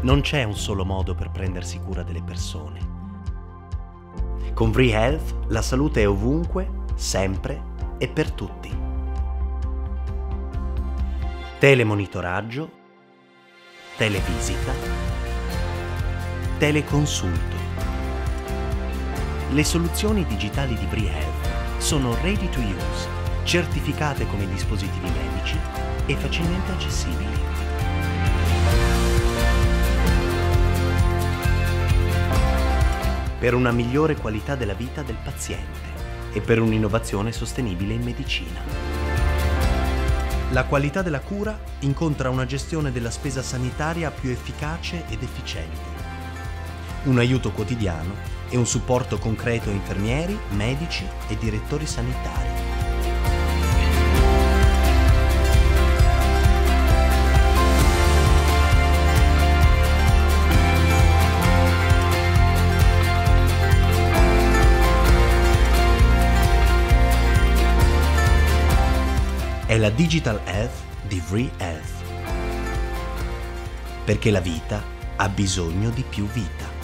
Non c'è un solo modo per prendersi cura delle persone. Con Vree Health la salute è ovunque, sempre e per tutti. Telemonitoraggio, televisita, teleconsulto. Le soluzioni digitali di Vree Health sono ready to use, certificate come dispositivi medici e facilmente accessibili. Per una migliore qualità della vita del paziente e per un'innovazione sostenibile in medicina. La qualità della cura incontra una gestione della spesa sanitaria più efficace ed efficiente, un aiuto quotidiano e un supporto concreto a infermieri, medici e direttori sanitari. La Digital Health di Vree Health. Perché la vita ha bisogno di più vita.